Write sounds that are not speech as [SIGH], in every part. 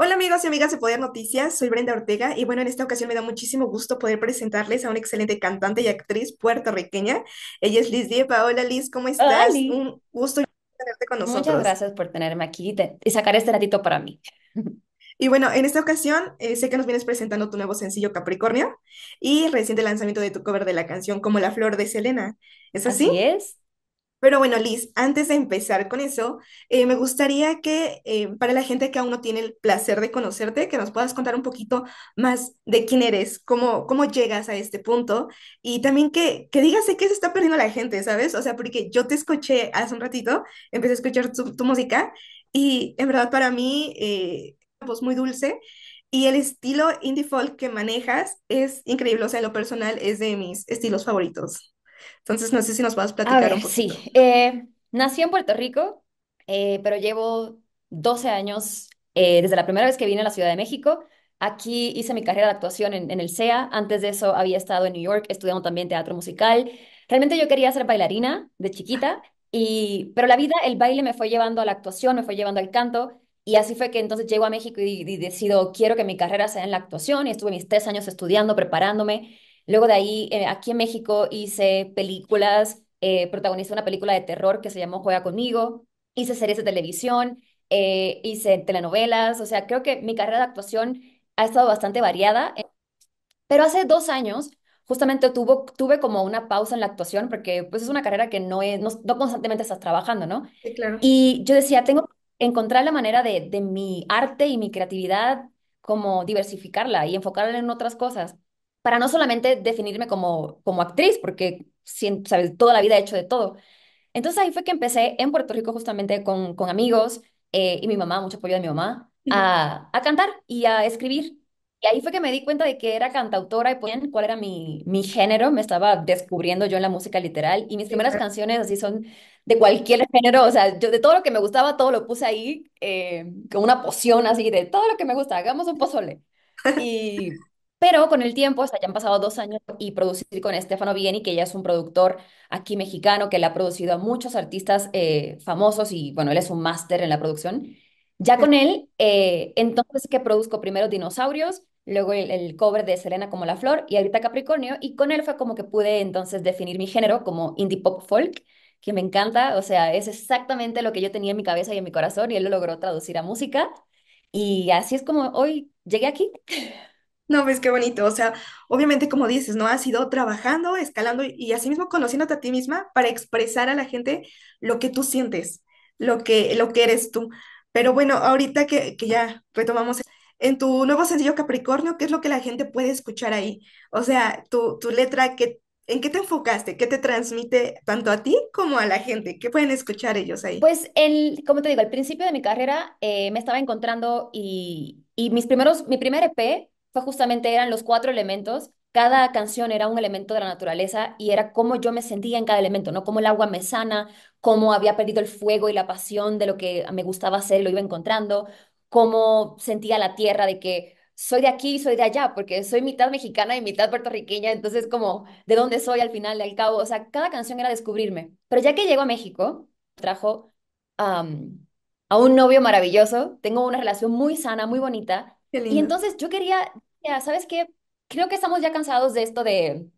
Hola amigos y amigas de Poder Noticias, soy Brenda Ortega y bueno, en esta ocasión me da muchísimo gusto poder presentarles a una excelente cantante y actriz puertorriqueña. Ella es Liz Diepa. Hola Liz, ¿cómo estás? Ali, Un gusto tenerte con muchas nosotros. gracias por tenerme aquí y sacar este ratito para mí. Y bueno, en esta ocasión eh, sé que nos vienes presentando tu nuevo sencillo Capricornio y reciente lanzamiento de tu cover de la canción Como la flor de Selena. ¿Es así? Así es. Pero bueno, Liz, antes de empezar con eso, eh, me gustaría que eh, para la gente que aún no tiene el placer de conocerte, que nos puedas contar un poquito más de quién eres, cómo, cómo llegas a este punto y también que, que digas de qué se está perdiendo la gente, ¿sabes? O sea, porque yo te escuché hace un ratito, empecé a escuchar tu, música y en verdad para mí, eh, muy dulce y el estilo indie folk que manejas es increíble, o sea, en lo personal es de mis estilos favoritos. Entonces, no sé si nos puedas A platicar un ver, poquito. sí. eh, nací en Puerto Rico, eh, pero llevo 12 años eh, desde la primera vez que vine a la Ciudad de México. Aquí hice mi carrera de actuación en, en el CEA. Antes de eso había estado en New York estudiando también teatro musical. Realmente yo quería ser bailarina de chiquita, y, pero la vida, el baile me fue llevando a la actuación, me fue llevando al canto. Y así fue que entonces llego a México y, y decido, quiero que mi carrera sea en la actuación. Y estuve mis tres años estudiando, preparándome. Luego de ahí, eh, aquí en México hice películas, eh, protagonicé una película de terror que se llamó Juega conmigo, hice series de televisión, eh, hice telenovelas, o sea, creo que mi carrera de actuación ha estado bastante variada, pero hace dos años justamente tuvo, tuve como una pausa en la actuación porque pues es una carrera que no, es, no, no constantemente estás trabajando, ¿no? Sí, claro. Y yo decía, tengo que encontrar la manera de, de mi arte y mi creatividad, como diversificarla y enfocarla en otras cosas, para no solamente definirme como, como actriz, porque sabes, toda la vida he hecho de todo. Entonces ahí fue que empecé en Puerto Rico justamente con, con amigos eh, y mi mamá, mucho apoyo de mi mamá, a, a cantar y a escribir. Y ahí fue que me di cuenta de que era cantautora y pues, cuál era mi, mi género. Me estaba descubriendo yo en la música literal y mis Sí, primeras claro. canciones así son de cualquier género. O sea, yo de todo lo que me gustaba, todo lo puse ahí eh, con una poción así de todo lo que me gusta, hagamos un pozole. [LAUGHS] Y, pero con el tiempo, hasta ya han pasado dos años y producir con Estefano Vieni, que ya es un productor aquí mexicano que le ha producido a muchos artistas eh, famosos y bueno, él es un máster en la producción. Ya con él, eh, entonces que produzco primero Dinosaurios, luego el, el cover de Selena como La Flor y ahorita Capricornio, y con él fue como que pude entonces definir mi género como indie pop folk, que me encanta, o sea, es exactamente lo que yo tenía en mi cabeza y en mi corazón y él lo logró traducir a música y así es como hoy llegué aquí. [LAUGHS] No, ves qué bonito. O sea, obviamente, como dices, ¿no? Has ido trabajando, escalando y, y asimismo conociéndote a ti misma para expresar a la gente lo que tú sientes, lo que, lo que eres tú. Pero bueno, ahorita que, que ya retomamos en tu nuevo sencillo Capricornio, ¿qué es lo que la gente puede escuchar ahí? O sea, tu, tu letra, ¿qué, en qué te enfocaste? ¿Qué te transmite tanto a ti como a la gente? ¿Qué pueden escuchar ellos ahí? Pues, el, como te digo, al principio de mi carrera eh, me estaba encontrando y, y mis primeros, mi primer EP fue justamente, eran los cuatro elementos. Cada canción era un elemento de la naturaleza y era cómo yo me sentía en cada elemento, ¿no? Cómo el agua me sana, cómo había perdido el fuego y la pasión de lo que me gustaba hacer, lo iba encontrando, cómo sentía la tierra de que soy de aquí y soy de allá, porque soy mitad mexicana y mitad puertorriqueña, entonces como de dónde soy al final, al cabo, o sea, cada canción era descubrirme. Pero ya que llego a México, trajo a un novio maravilloso, tengo una relación muy sana, muy bonita, Qué y entonces yo quería, ya, ¿sabes qué? Creo que estamos ya cansados de esto de,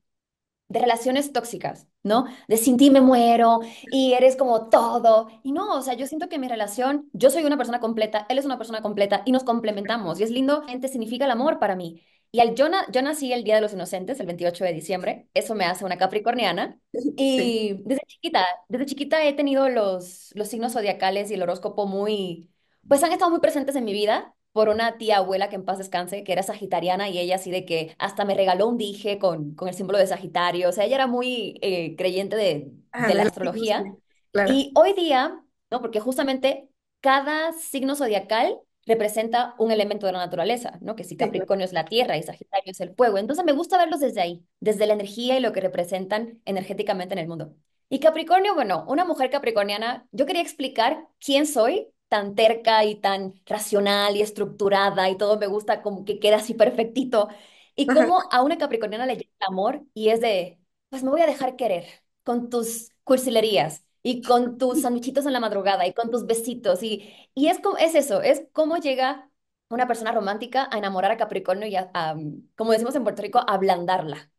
de relaciones tóxicas, ¿no? De sin ti me muero y eres como todo. Y no, o sea, yo siento que mi relación, yo soy una persona completa, él es una persona completa y nos complementamos. Y es lindo, gente, significa el amor para mí. Y al yo, na- yo nací el Día de los Inocentes, el 28 de diciembre, eso me hace una capricorniana. [LAUGHS] Sí. Y desde chiquita, desde chiquita he tenido los, los signos zodiacales y el horóscopo muy, pues han estado muy presentes en mi vida por una tía abuela que en paz descanse, que era sagitariana y ella así de que hasta me regaló un dije con, con el símbolo de Sagitario. O sea, ella era muy eh, creyente de, Ah, de la astrología. sí. Claro. Y hoy día, ¿no? Porque justamente cada signo zodiacal representa un elemento de la naturaleza, ¿no? Que si Sí, claro. Capricornio es la tierra y Sagitario es el fuego. Entonces me gusta verlos desde ahí, desde la energía y lo que representan energéticamente en el mundo. Y Capricornio, bueno, una mujer capricorniana, yo quería explicar quién soy tan terca y tan racional y estructurada y todo me gusta como que queda así perfectito. Y cómo a una capricorniana le llega el amor y es de, pues me voy a dejar querer con tus cursilerías y con tus [LAUGHS] sandwichitos en la madrugada y con tus besitos y, y es como, es eso, es cómo llega una persona romántica a enamorar a Capricornio y a, a, como decimos en Puerto Rico, a ablandarla.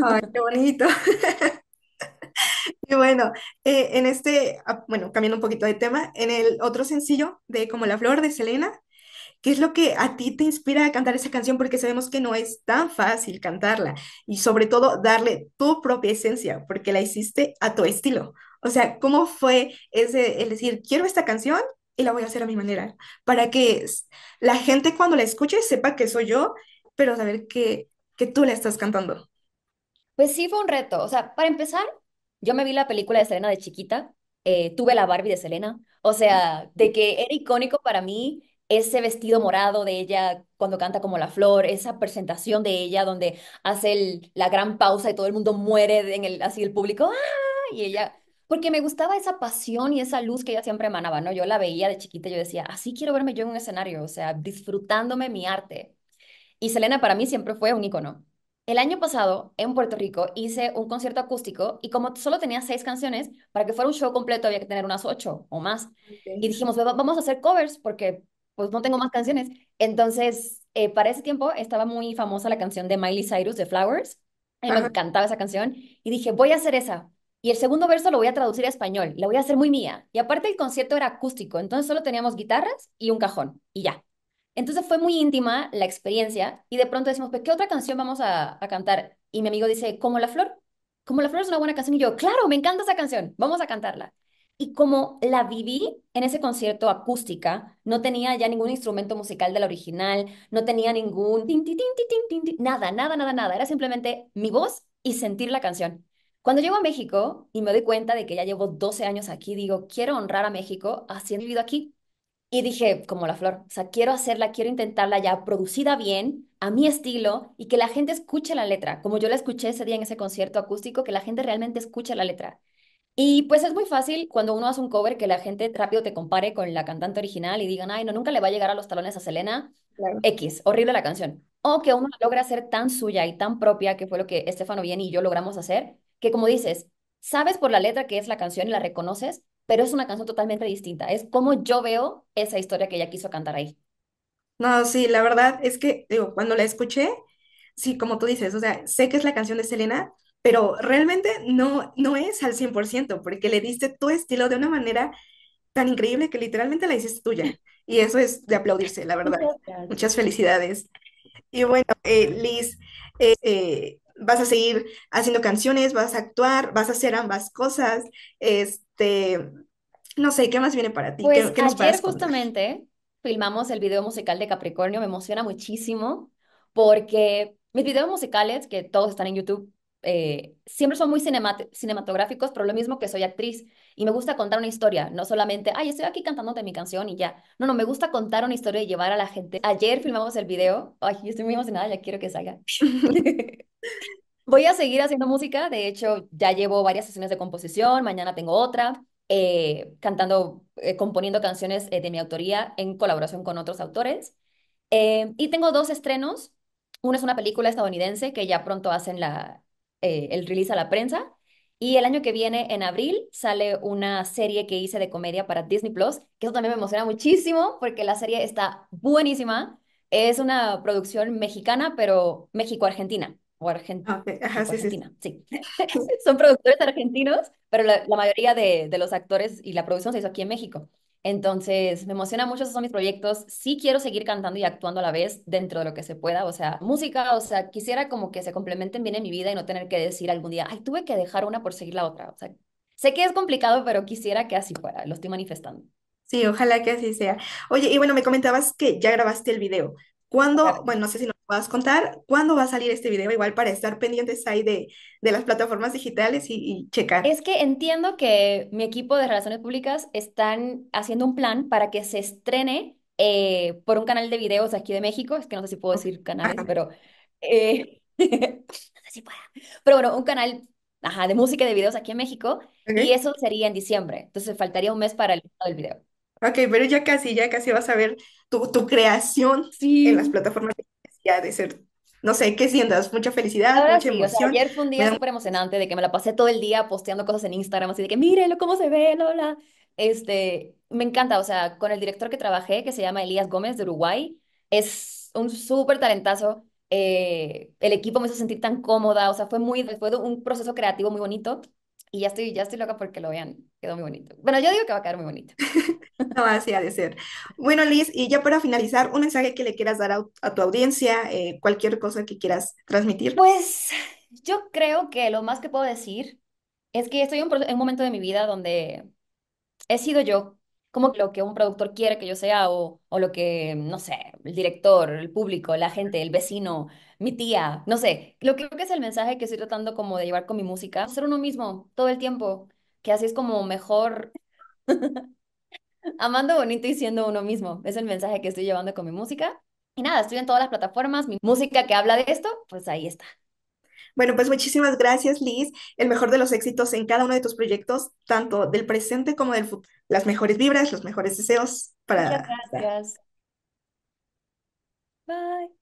Ay, qué bonito. [LAUGHS] [LAUGHS] Y bueno, eh, en este, ah, bueno, cambiando un poquito de tema, en el otro sencillo de Como la Flor de Selena, ¿qué es lo que a ti te inspira a cantar esa canción? Porque sabemos que no es tan fácil cantarla y sobre todo darle tu propia esencia, porque la hiciste a tu estilo. O sea, ¿cómo fue ese, el decir, quiero esta canción y la voy a hacer a mi manera? Para que la gente cuando la escuche sepa que soy yo, pero saber que, que tú la estás cantando. Pues sí, fue un reto. O sea, para empezar, yo me vi la película de Selena de chiquita, eh, tuve la Barbie de Selena, o sea, de que era icónico para mí ese vestido morado de ella cuando canta como la flor, esa presentación de ella donde hace la gran pausa y todo el mundo muere en el, así el público, ¡ah! Y ella, porque me gustaba esa pasión y esa luz que ella siempre emanaba, ¿no? Yo la veía de chiquita y yo decía, así quiero verme yo en un escenario, o sea, disfrutándome mi arte. Y Selena para mí siempre fue un icono. El año pasado, en Puerto Rico, hice un concierto acústico y como solo tenía seis canciones, para que fuera un show completo había que tener unas ocho o más. Y dijimos, "Va- vamos a hacer covers porque pues no tengo más canciones. Entonces, eh, para ese tiempo estaba muy famosa la canción de Miley Cyrus de Flowers. A mí me encantaba esa canción y dije, voy a hacer esa. Y el segundo verso lo voy a traducir a español, la voy a hacer muy mía. Y aparte el concierto era acústico, entonces solo teníamos guitarras y un cajón y ya. Entonces fue muy íntima la experiencia y de pronto decimos, "Pues, ¿qué otra canción vamos a, cantar? Y mi amigo dice, Como la flor. Como la flor es una buena canción. Y yo, claro, me encanta esa canción, vamos a cantarla. Y como la viví en ese concierto acústica, no tenía ya ningún instrumento musical de la original, no tenía ningún nada, nada, nada, nada. Era simplemente mi voz y sentir la canción. Cuando llego a México y me doy cuenta de que ya llevo 12 años aquí, digo, quiero honrar a México haciendo vivido aquí. Y dije, como la flor, o sea, quiero hacerla, quiero intentarla ya producida bien, a mi estilo, y que la gente escuche la letra, como yo la escuché ese día en ese concierto acústico, que la gente realmente escuche la letra. Y pues es muy fácil cuando uno hace un cover que la gente rápido te compare con la cantante original y digan, ay, no, nunca le va a llegar a los talones a Selena, Claro. X, horrible la canción. O que uno logra hacer tan suya y tan propia, que fue lo que Estefano Bien y yo logramos hacer, que como dices, sabes por la letra que es la canción y la reconoces, pero es una canción totalmente distinta. Es como yo veo esa historia que ella quiso cantar ahí. No, sí, la verdad es que, digo, cuando la escuché, sí, como tú dices, o sea, sé que es la canción de Selena, pero realmente no, no es al 100% porque le diste tu estilo de una manera tan increíble que literalmente la hiciste tuya. Y eso es de aplaudirse, la [LAUGHS] verdad. Muchas felicidades. Y bueno, eh, Liz, eh, vas a seguir haciendo canciones, vas a actuar, vas a hacer ambas cosas. Este, no sé, ¿qué más viene para ti? Pues ¿Qué, qué nos ayer justamente filmamos el video musical de Capricornio, me emociona muchísimo porque mis videos musicales, que todos están en YouTube, eh, siempre son muy cinemat- cinematográficos, pero lo mismo que soy actriz y me gusta contar una historia, no solamente, ay, estoy aquí cantándote mi canción y ya. No, no, me gusta contar una historia y llevar a la gente. Ayer filmamos el video, ay, yo estoy muy emocionada, ya quiero que salga. [LAUGHS] [LAUGHS] Voy a seguir haciendo música, de hecho ya llevo varias sesiones de composición, mañana tengo otra, eh, cantando, eh, componiendo canciones eh, de mi autoría en colaboración con otros autores. Eh, y tengo dos estrenos, uno es una película estadounidense que ya pronto hacen la, eh, el release a la prensa, y el año que viene, en abril, sale una serie que hice de comedia para Disney Plus, que eso también me emociona muchísimo porque la serie está buenísima. Es una producción mexicana, pero México-Argentina. O Argen- Ah, Ajá, sí, sí. sí. México-Argentina, sí. [LAUGHS] Son productores argentinos, pero la, la mayoría de, de los actores y la producción se hizo aquí en México. Entonces, me emociona mucho, esos son mis proyectos. Sí quiero seguir cantando y actuando a la vez dentro de lo que se pueda, o sea, música, o sea, quisiera como que se complementen bien en mi vida y no tener que decir algún día, ay, tuve que dejar una por seguir la otra. O sea, sé que es complicado, pero quisiera que así fuera, lo estoy manifestando. Sí, ojalá que así sea. Oye, y bueno, me comentabas que ya grabaste el video. ¿Cuándo, bueno, no sé si nos puedas contar, cuándo va a salir este video? Igual para estar pendientes ahí de, de las plataformas digitales y, y checar. Es que entiendo que mi equipo de relaciones públicas están haciendo un plan para que se estrene eh, por un canal de videos aquí de México. Es que no sé si puedo decir canales, Ajá, pero eh, [LAUGHS] no sé si pueda. Pero bueno, un canal ajá, de música y de videos aquí en México. Y eso sería en diciembre. Entonces faltaría un mes para el del video. Ok, pero ya casi, ya casi vas a ver tu, tu creación en las Sí. plataformas. Ya de ser, no sé, ¿qué sientas? Mucha felicidad, mucha sí, o sea, emoción. ayer fue un día súper emocionante de que me la pasé todo el día posteando cosas en Instagram, así de que mírenlo cómo se ve, bla. Este, me encanta, o sea, con el director que trabajé, que se llama Elías Gómez de Uruguay, Es un súper talentazo. eh, el equipo me hizo sentir tan cómoda, o sea, fue muy, fue un proceso creativo muy bonito y ya estoy, ya estoy loca porque lo vean, quedó muy bonito. Bueno, yo digo que va a quedar muy bonito. [LAUGHS] No, así ha de ser. Bueno, Liz, y ya para finalizar, un mensaje que le quieras dar a, a tu audiencia, eh, cualquier cosa que quieras transmitir. Pues yo creo que lo más que puedo decir es que estoy en un, en un momento de mi vida donde he sido yo, como lo que un productor quiere que yo sea o, o lo que, no sé, el director, el público, la gente, el vecino, mi tía, no sé. Lo que creo que es el mensaje que estoy tratando como de llevar con mi música, ser uno mismo todo el tiempo, que así es como mejor [LAUGHS] amando bonito y siendo uno mismo. Es el mensaje que estoy llevando con mi música. Y nada, estoy en todas las plataformas, mi música que habla de esto, pues ahí está. Bueno, pues muchísimas gracias, Liz. El mejor de los éxitos en cada uno de tus proyectos, tanto del presente como del futuro. Las mejores vibras, los mejores deseos Muchas para... gracias. Bye.